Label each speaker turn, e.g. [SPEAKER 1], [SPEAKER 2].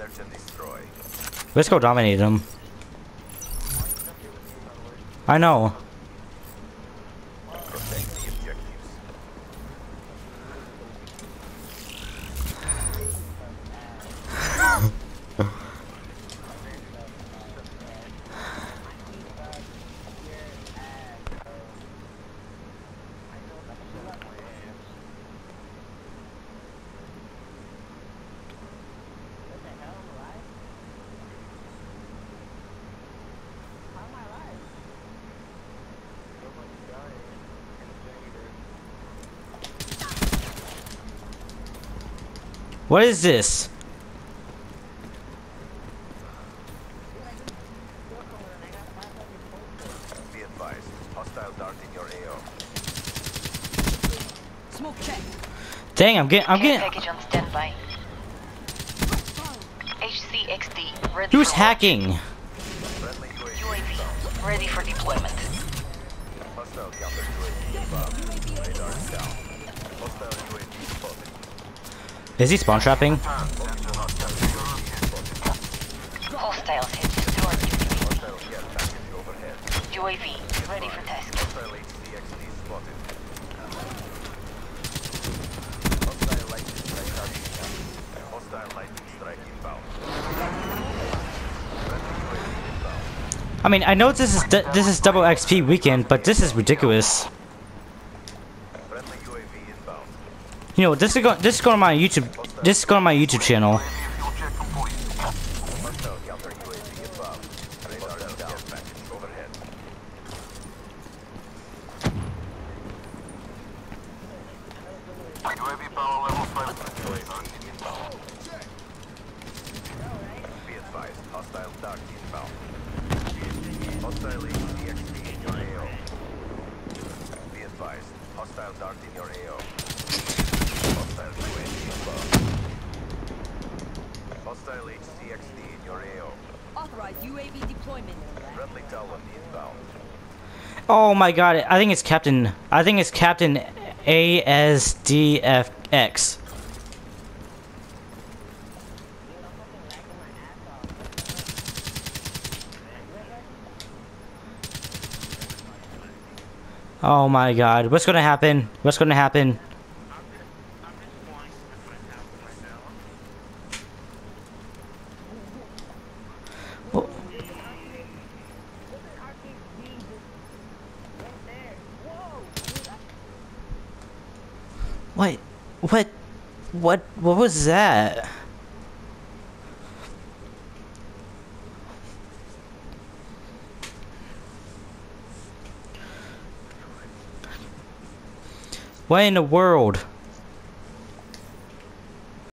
[SPEAKER 1] Search and destroy.
[SPEAKER 2] Let's go dominate them. I know. What is this?
[SPEAKER 1] Be advised. Hostile dart in your AO.
[SPEAKER 3] Smoke check.
[SPEAKER 2] Dang, I'm getting, I'm getting.
[SPEAKER 4] package on standby. HCXD ready
[SPEAKER 2] Who's hacking?
[SPEAKER 1] UAV.
[SPEAKER 4] UAV ready for deployment.
[SPEAKER 1] Is
[SPEAKER 2] he spawn trapping?
[SPEAKER 4] Hostiles heading toward UAV.
[SPEAKER 1] Hostile care package overhead.
[SPEAKER 4] UAV ready for task.
[SPEAKER 1] Hostile HCXD spotted. Hostile lightning strike target down. Hostile lightning strike inbound. Friendly UAV inbound.
[SPEAKER 2] I mean, I know this is this is double XP weekend, but this is ridiculous.
[SPEAKER 1] Friendly UAV inbound.
[SPEAKER 2] You know, this is going this is going on my YouTube this is going on my YouTube channel.
[SPEAKER 1] Hostile counter UAV above. Radar is down. Package overhead. UAV power level 5. UAV inbound. Be advised, hostile dart in your AO. Be advised, hostile dart in your AO. Hostile UAV above. Hostile HCXD in your AO.
[SPEAKER 3] Authorize UAV deployment.
[SPEAKER 1] Friendly Talon inbound.
[SPEAKER 2] Oh my god, I think it's Captain I think it's Captain ASDFX. Oh my god, what's gonna happen? What's gonna happen? What? What? What? What was that? Why in the world?